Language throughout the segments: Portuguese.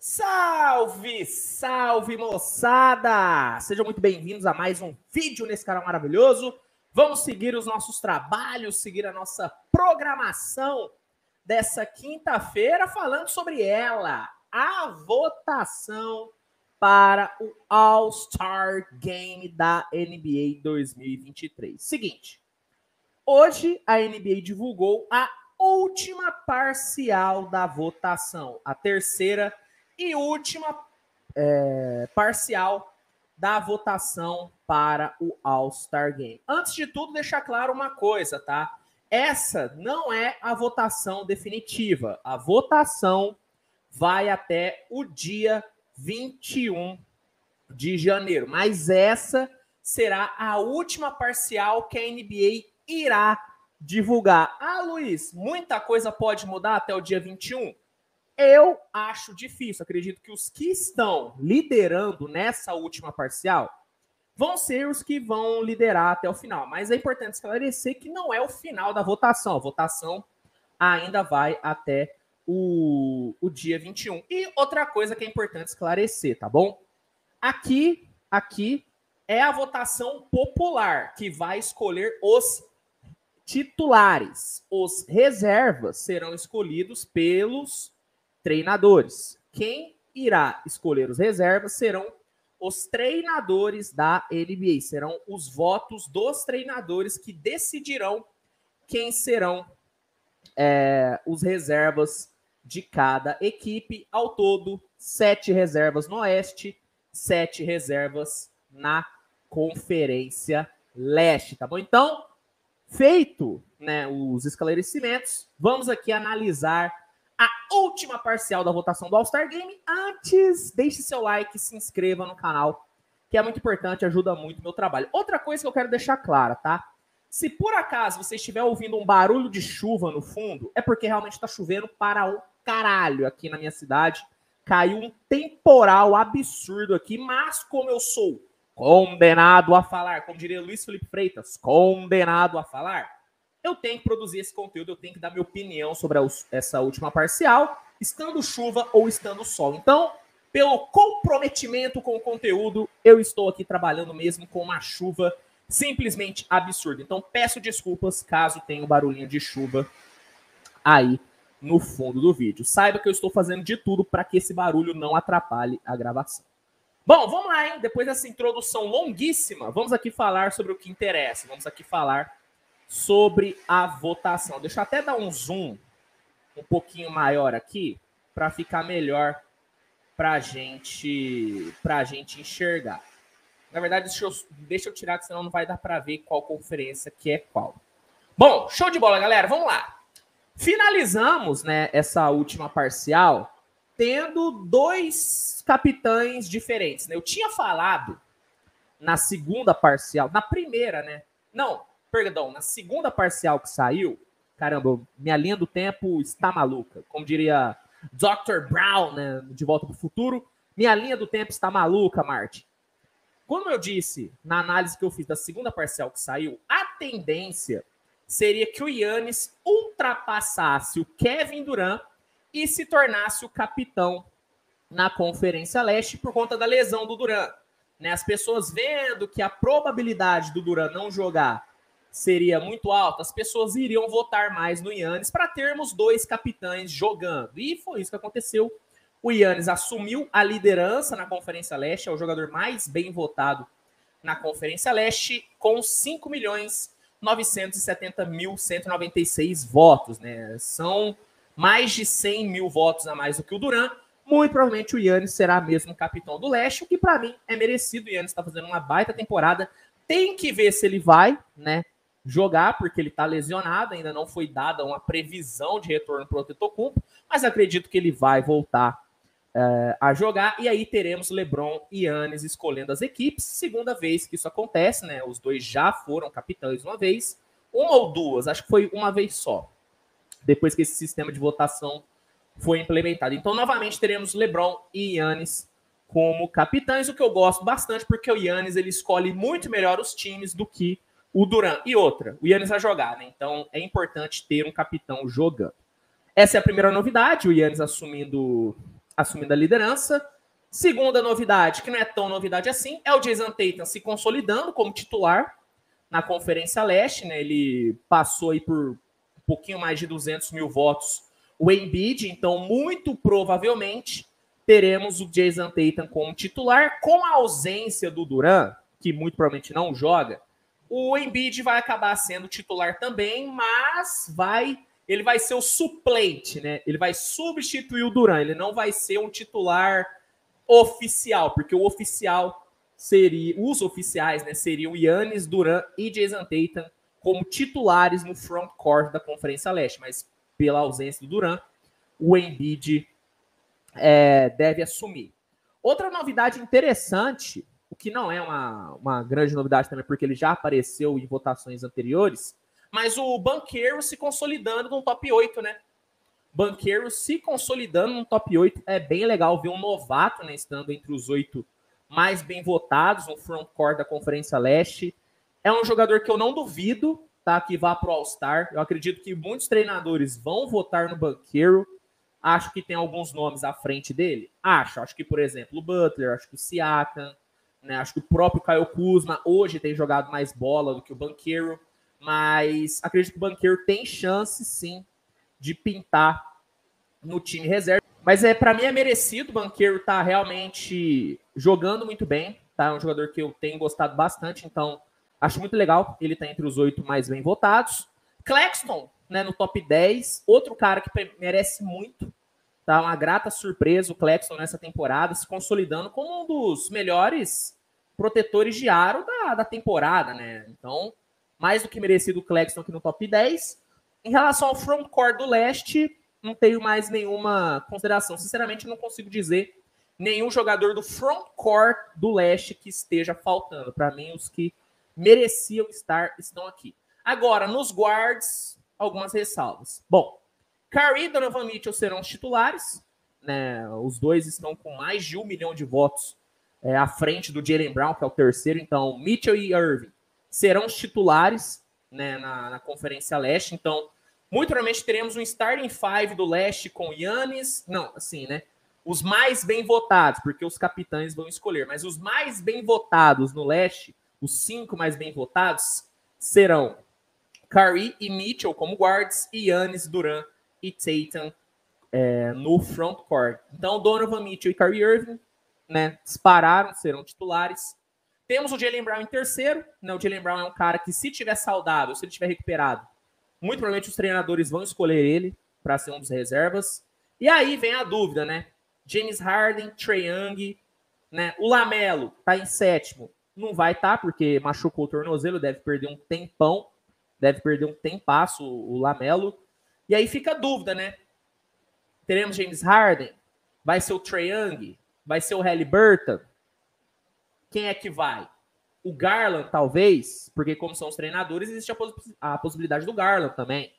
Salve, salve moçada! Sejam muito bem-vindos a mais um vídeo nesse canal maravilhoso. Vamos seguir os nossos trabalhos, seguir a nossa programação dessa quinta-feira falando sobre ela, a votação para o All-Star Game da NBA 2023. Seguinte, hoje a NBA divulgou a última parcial da votação, a terceira e última é, parcial da votação para o All-Star Game. Antes de tudo, deixar claro uma coisa, tá? Essa não é a votação definitiva. A votação vai até o dia 21 de janeiro. Mas essa será a última parcial que a NBA irá divulgar. Ah, Luiz, muita coisa pode mudar até o dia 21? Eu acho difícil. Acredito que os que estão liderando nessa última parcial vão ser os que vão liderar até o final. Mas é importante esclarecer que não é o final da votação. A votação ainda vai até o, o dia 21. E outra coisa que é importante esclarecer, tá bom? Aqui, aqui é a votação popular que vai escolher os titulares. Os reservas serão escolhidos pelos treinadores. Quem irá escolher os reservas serão os treinadores da NBA. Serão os votos dos treinadores que decidirão quem serão é, os reservas de cada equipe. Ao todo, sete reservas no Oeste, sete reservas na Conferência Leste, tá bom? Então, feito né, os esclarecimentos, vamos aqui analisar a última parcial da votação do All-Star Game. Antes, deixe seu like, se inscreva no canal, que é muito importante, ajuda muito o meu trabalho. Outra coisa que eu quero deixar clara, tá? Se por acaso você estiver ouvindo um barulho de chuva no fundo, é porque realmente está chovendo para o caralho aqui na minha cidade. Caiu um temporal absurdo aqui, mas como eu sou condenado a falar, como diria Luiz Felipe Freitas, condenado a falar, eu tenho que produzir esse conteúdo, eu tenho que dar minha opinião sobre a, essa última parcial, estando chuva ou estando sol. Então, pelo comprometimento com o conteúdo, eu estou aqui trabalhando mesmo com uma chuva simplesmente absurda. Então, peço desculpas caso tenha um barulhinho de chuva aí no fundo do vídeo. Saiba que eu estou fazendo de tudo para que esse barulho não atrapalhe a gravação. Bom, vamos lá, hein? Depois dessa introdução longuíssima, vamos aqui falar sobre o que interessa. Vamos aqui falar sobre a votação. Deixa eu até dar um zoom um pouquinho maior aqui para ficar melhor para gente para gente enxergar. Na verdade, deixa eu, deixa eu tirar, senão não vai dar para ver qual conferência que é qual. Bom, show de bola, galera. Vamos lá. Finalizamos né, essa última parcial tendo dois capitães diferentes. Né? Eu tinha falado na segunda parcial, na primeira, né? Não, perdão, na segunda parcial que saiu, caramba, minha linha do tempo está maluca. Como diria Dr. Brown, né, de Volta para o Futuro, minha linha do tempo está maluca, Marte. Como eu disse na análise que eu fiz da segunda parcial que saiu, a tendência seria que o Yannis ultrapassasse o Kevin Durant e se tornasse o capitão na Conferência Leste por conta da lesão do Durant. Né, as pessoas vendo que a probabilidade do Durant não jogar seria muito alta, as pessoas iriam votar mais no Yannis para termos dois capitães jogando. E foi isso que aconteceu. O Yannis assumiu a liderança na Conferência Leste, é o jogador mais bem votado na Conferência Leste, com 5 milhões 970 mil 196 votos. Né? São mais de 100 mil votos a mais do que o Duran. Muito provavelmente o Yannis será mesmo capitão do Leste, o que para mim é merecido. O Yannis está fazendo uma baita temporada. Tem que ver se ele vai, né? Jogar, porque ele está lesionado, ainda não foi dada uma previsão de retorno para o mas acredito que ele vai voltar é, a jogar, e aí teremos LeBron e Yannis escolhendo as equipes, segunda vez que isso acontece, né? Os dois já foram capitães uma vez, uma ou duas, acho que foi uma vez só, depois que esse sistema de votação foi implementado. Então, novamente, teremos LeBron e Yannis como capitães, o que eu gosto bastante, porque o Yannis ele escolhe muito melhor os times do que o Duran. E outra, o Yannis vai jogar, né? Então é importante ter um capitão jogando. Essa é a primeira novidade, o Yannis assumindo assumindo a liderança. Segunda novidade, que não é tão novidade assim, é o Jason Tatum se consolidando como titular na Conferência Leste, né? Ele passou aí por um pouquinho mais de 200 mil votos o Embiid, então muito provavelmente teremos o Jason Tatum como titular, com a ausência do Duran, que muito provavelmente não joga, o Embiid vai acabar sendo titular também, mas vai ele vai ser o suplente, né? Ele vai substituir o Duran, ele não vai ser um titular oficial, porque o oficial seria, os oficiais, né, seriam Yannis, Duran e Jason Tatum como titulares no front court da Conferência Leste, mas pela ausência do Duran, o Embiid é, deve assumir. Outra novidade interessante, o que não é uma, uma grande novidade também, porque ele já apareceu em votações anteriores, mas o Banqueiro se consolidando no top 8, né? Banqueiro se consolidando no top 8. É bem legal ver um novato né, estando entre os oito mais bem votados no frontcourt da Conferência Leste. É um jogador que eu não duvido tá, que vá para o All-Star. Eu acredito que muitos treinadores vão votar no Banqueiro. Acho que tem alguns nomes à frente dele. Acho. Acho que, por exemplo, o Butler, acho que o Siakam, né? Acho que o próprio Caio Kuzma hoje tem jogado mais bola do que o Banqueiro. Mas acredito que o Banqueiro tem chance, sim, de pintar no time reserva. Mas é para mim é merecido. O Banqueiro tá realmente jogando muito bem. Tá? É um jogador que eu tenho gostado bastante. Então, acho muito legal. Ele tá entre os oito mais bem votados. Claxton, né, no top 10. Outro cara que merece muito. Tá? Uma grata surpresa o Claxton nessa temporada, se consolidando como um dos melhores protetores de aro da, da temporada, né? Então, mais do que merecido o Claxton aqui no top 10. Em relação ao frontcourt do leste, não tenho mais nenhuma consideração. Sinceramente, não consigo dizer nenhum jogador do frontcourt do leste que esteja faltando. Para mim, os que mereciam estar estão aqui. Agora, nos guards, algumas ressalvas. Bom, Curry e Donovan Mitchell serão os titulares. Né? Os dois estão com mais de um milhão de votos é, à frente do Jalen Brown, que é o terceiro. Então, Mitchell e Irving serão os titulares né, na, na Conferência Leste. Então, muito provavelmente teremos um starting five do leste com Yannis. Não, assim, né? Os mais bem votados, porque os capitães vão escolher, mas os mais bem votados no leste, os cinco mais bem votados, serão Curry e Mitchell como guards, e Yannis, Duran e Tatum é, no front court. Então, Donovan Mitchell e Curry Irving né, dispararam, serão titulares. Temos o Jalen Brown em terceiro. Né, o Jalen Brown é um cara que, se tiver saudável, se ele tiver recuperado, muito provavelmente os treinadores vão escolher ele para ser um dos reservas. E aí vem a dúvida, né? James Harden, Trae Young, né? O Lamelo tá em sétimo. Não vai estar, tá, porque machucou o tornozelo, deve perder um tempão. Deve perder um tempasso o Lamelo. E aí fica a dúvida, né? Teremos James Harden? Vai ser o Trae Young? Vai ser o Halliburton? Quem é que vai? O Garland, talvez, porque como são os treinadores, existe a, poss a possibilidade do Garland também.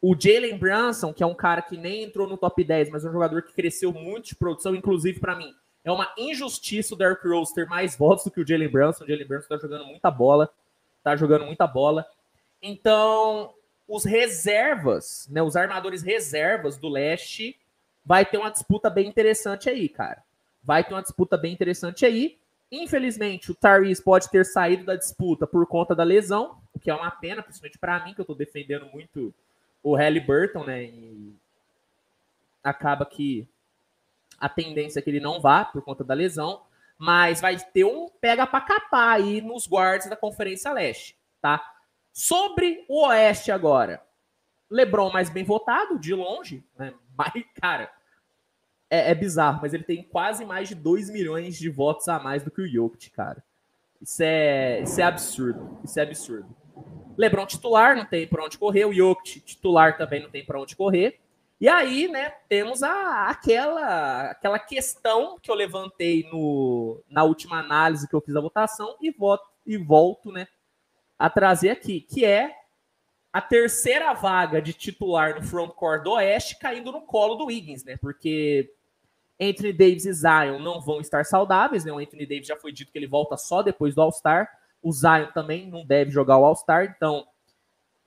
O Jalen Brunson, que é um cara que nem entrou no top 10, mas é um jogador que cresceu muito de produção, inclusive para mim. É uma injustiça o Derrick Rose ter mais votos do que o Jalen Brunson. O Jalen Brunson tá jogando muita bola. Tá jogando muita bola. Então, os reservas, né, os armadores reservas do leste, vai ter uma disputa bem interessante aí, cara. Vai ter uma disputa bem interessante aí. Infelizmente, o Tyrese pode ter saído da disputa por conta da lesão, o que é uma pena, principalmente para mim, que eu estou defendendo muito o Halliburton, né? E acaba que a tendência é que ele não vá por conta da lesão, mas vai ter um pega para capar aí nos guards da Conferência Leste, tá? Sobre o Oeste agora. LeBron mais bem votado, de longe, né? Mas, cara, é, é, bizarro, mas ele tem quase mais de 2 milhões de votos a mais do que o Jokic, cara. Isso é, isso é absurdo. Isso é absurdo. LeBron titular, não tem para onde correr. O Jokic titular também não tem para onde correr. E aí, né, temos a, aquela, aquela questão que eu levantei no, na última análise que eu fiz da votação e, voto, e volto, né, a trazer aqui, que é a terceira vaga de titular no frontcourt do Oeste caindo no colo do Wiggins, né? Porque Anthony Davis e Zion não vão estar saudáveis, né? O Anthony Davis já foi dito que ele volta só depois do All-Star. O Zion também não deve jogar o All-Star, então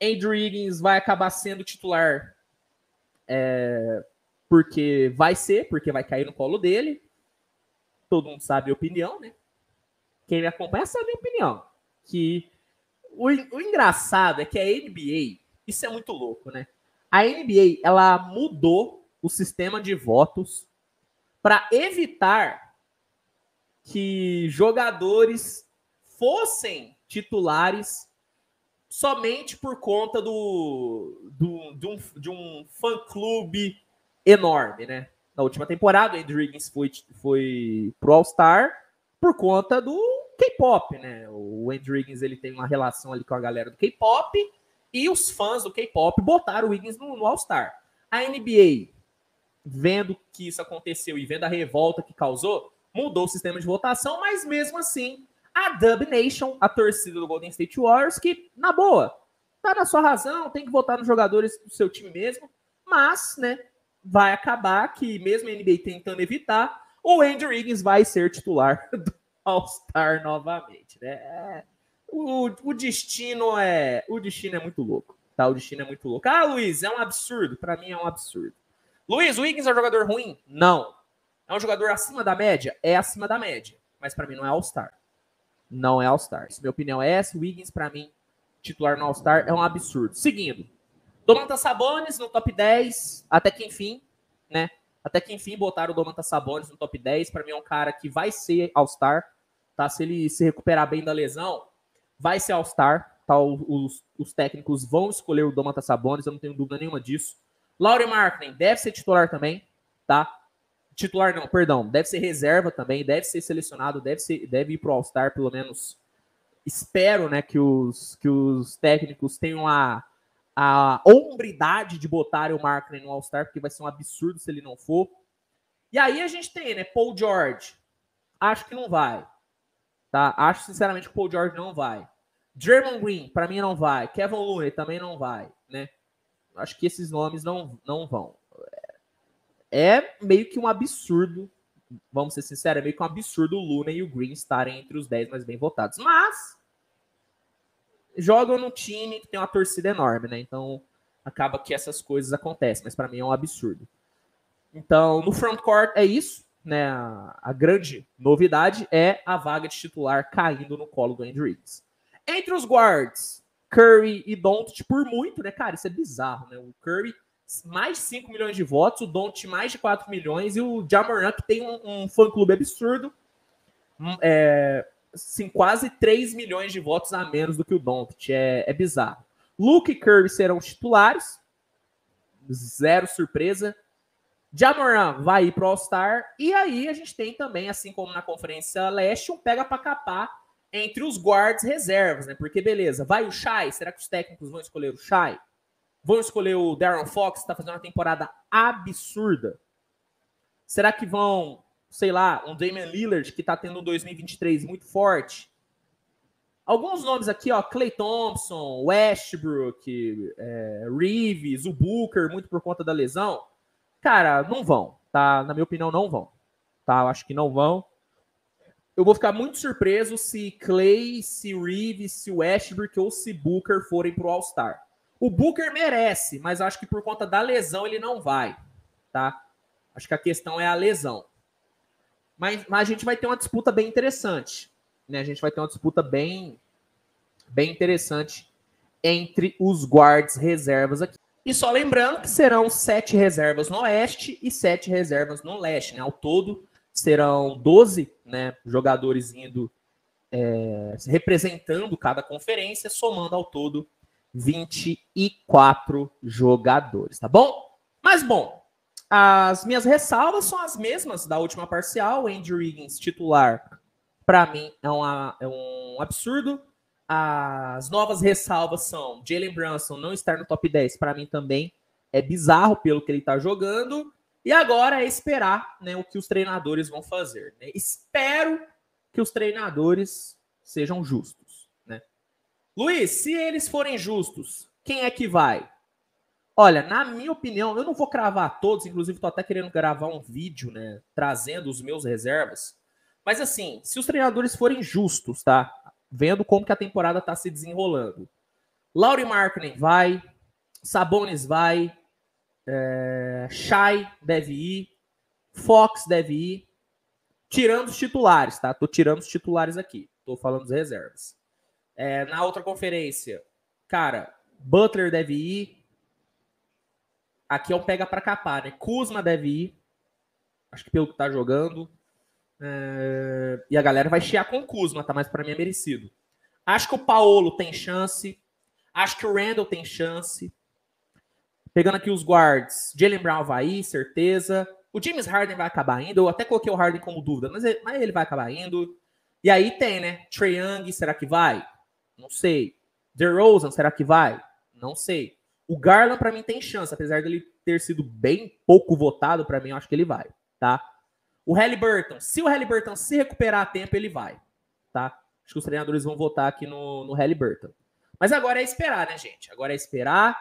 Andrew Higgins vai acabar sendo titular é, porque vai ser, porque vai cair no colo dele. Todo mundo sabe a opinião, né? Quem me acompanha sabe a minha opinião. Que o, o engraçado é que a NBA, isso é muito louco, né? A NBA, ela mudou o sistema de votos para evitar que jogadores fossem titulares somente por conta do, do, de, um, de um fã-clube enorme, né? Na última temporada, o Andrew Higgins foi, foi pro All-Star por conta do K-pop, né? O Andrew Higgins ele tem uma relação ali com a galera do K-pop e os fãs do K-pop botaram o Higgins no, no All-Star. A NBA, vendo que isso aconteceu e vendo a revolta que causou, mudou o sistema de votação, mas mesmo assim, a Dub Nation, a torcida do Golden State Warriors, que, na boa, tá na sua razão, tem que votar nos jogadores do seu time mesmo, mas, né, vai acabar que, mesmo a NBA tentando evitar, o Andrew Higgins vai ser titular do All-Star novamente, né? É, o, o destino é o destino é muito louco, tá? O destino é muito louco. Ah, Luiz, é um absurdo. Para mim é um absurdo. Luiz, o Higgins é um jogador ruim? Não. É um jogador acima da média? É acima da média. Mas para mim não é All-Star. Não é All-Star. Se minha opinião é essa, o Higgins, para mim, titular no All-Star é um absurdo. Seguindo. Domantas Sabonis no top 10, até que enfim, né? Até que enfim botaram o Domantas Sabonis no top 10. Para mim é um cara que vai ser All-Star, tá? Se ele se recuperar bem da lesão, vai ser All-Star, tá? Os, os, técnicos vão escolher o Domantas Sabonis, eu não tenho dúvida nenhuma disso. Laurie Markkinen deve ser titular também, tá? Titular não, perdão, deve ser reserva também, deve ser selecionado, deve ser, deve ir pro All-Star pelo menos. Espero, né, que os que os técnicos tenham a a hombridade de botar o Markkinen no All-Star, porque vai ser um absurdo se ele não for. E aí a gente tem, né, Paul George. Acho que não vai. Tá? Acho sinceramente que o Paul George não vai. Draymond Green, para mim não vai. Kevin Looney também não vai, né? Acho que esses nomes não, não vão. É meio que um absurdo, vamos ser sinceros, é meio que um absurdo o Looney e o Green estarem entre os 10 mais bem votados. Mas jogam num time que tem uma torcida enorme, né? Então acaba que essas coisas acontecem, mas para mim é um absurdo. Então, no frontcourt é isso, né? A, a, grande novidade é a vaga de titular caindo no colo do Andrew Higgs. Entre os guards, Curry e Doncic por muito, né, cara? Isso é bizarro, né? O Curry mais de 5 milhões de votos, o Doncic mais de 4 milhões e o Jamoran que tem um, um fã-clube absurdo. Hum, é, assim, quase 3 milhões de votos a menos do que o Doncic. É, é bizarro. Luke e Curry serão titulares. Zero surpresa. Jamoran vai ir pro All-Star. E aí a gente tem também, assim como na Conferência Leste, um pega para capar entre os guards reservas, né? Porque beleza, vai o Shai, será que os técnicos vão escolher o Shai? Vão escolher o Darren Fox, que está fazendo uma temporada absurda? Será que vão sei lá, um Damian Lillard que está tendo um 2023 muito forte. Alguns nomes aqui, ó, Clay Thompson, Westbrook, é, Reeves, o Booker, muito por conta da lesão. Cara, não vão, tá? Na minha opinião, não vão. Tá? Eu acho que não vão. Eu vou ficar muito surpreso se Clay, se Reeves, se Westbrook ou se Booker forem pro All-Star. O Booker merece, mas acho que por conta da lesão ele não vai, tá? Acho que a questão é a lesão. Mas, mas a gente vai ter uma disputa bem interessante. Né? A gente vai ter uma disputa bem, bem interessante entre os guards reservas aqui. E só lembrando que serão sete reservas no oeste e sete reservas no leste. Né? Ao todo, serão 12 né, jogadores indo é, representando cada conferência, somando ao todo 24 jogadores, tá bom? Mas bom, as minhas ressalvas são as mesmas da última parcial. Andrew Higgins, titular, para mim é, uma, é um absurdo. As novas ressalvas são Jalen Brunson não estar no top 10, para mim também é bizarro pelo que ele está jogando. E agora é esperar né, o que os treinadores vão fazer. Né? Espero que os treinadores sejam justos. Né? Luiz, se eles forem justos, quem é que vai? Olha, na minha opinião, eu não vou cravar todos, inclusive estou até querendo gravar um vídeo, né, trazendo os meus reservas. Mas assim, se os treinadores forem justos, tá? Vendo como que a temporada está se desenrolando. Laurie Markkinen vai, Sabonis vai, É, Shai deve ir. Fox deve ir. Tirando os titulares, tá? Tô tirando os titulares aqui. Tô falando dos reservas. É, na outra conferência, cara, Butler deve ir. Aqui é um pega para capar, né? Kuzma deve ir. Acho que pelo que tá jogando. É... E a galera vai chiar com o Kuzma, tá? Mas para mim é merecido. Acho que o Paolo tem chance. Acho que o Randall tem chance. Pegando aqui os guards, Jalen Brown vai ir, certeza. O James Harden vai acabar indo. Eu até coloquei o Harden como dúvida, mas ele, mas ele vai acabar indo. E aí tem, né? Trey Young, será que vai? Não sei. DeRozan, será que vai? Não sei. O Garland, para mim, tem chance, apesar dele ter sido bem pouco votado, para mim, eu acho que ele vai, tá? O Halliburton, se o Halliburton se recuperar a tempo, ele vai, tá? Acho que os treinadores vão votar aqui no, no Halliburton. Mas agora é esperar, né, gente? Agora é esperar.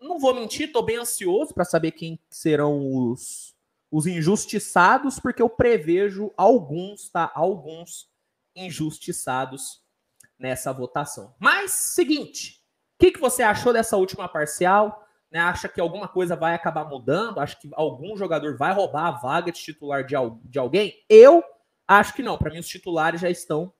Não vou mentir, tô bem ansioso para saber quem serão os, os injustiçados, porque eu prevejo alguns, tá? Alguns injustiçados nessa votação. Mas, seguinte, o que, que você achou dessa última parcial? Né, acha que alguma coisa vai acabar mudando? Acha que algum jogador vai roubar a vaga de titular de, de alguém? Eu acho que não. Para mim, os titulares já estão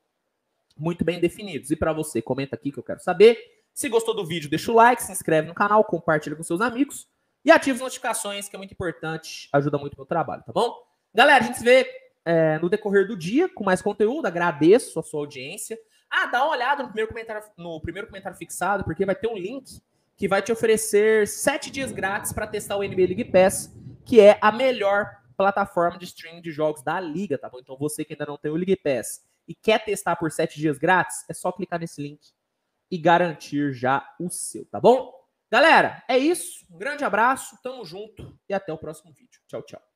muito bem definidos. E para você, comenta aqui que eu quero saber. Se gostou do vídeo, deixa o like, se inscreve no canal, compartilha com seus amigos e ativa as notificações, que é muito importante, ajuda muito o meu trabalho, tá bom? Galera, a gente se vê é, no decorrer do dia com mais conteúdo. Agradeço a sua audiência. Ah, dá uma olhada no primeiro comentário, no primeiro comentário fixado, porque vai ter um link que vai te oferecer sete dias grátis para testar o NBA League Pass, que é a melhor plataforma de streaming de jogos da liga, tá bom? Então você que ainda não tem o League Pass e quer testar por sete dias grátis, é só clicar nesse link e garantir já o seu, tá bom? Galera, é isso. Um grande abraço, tamo junto e até o próximo vídeo. Tchau, tchau.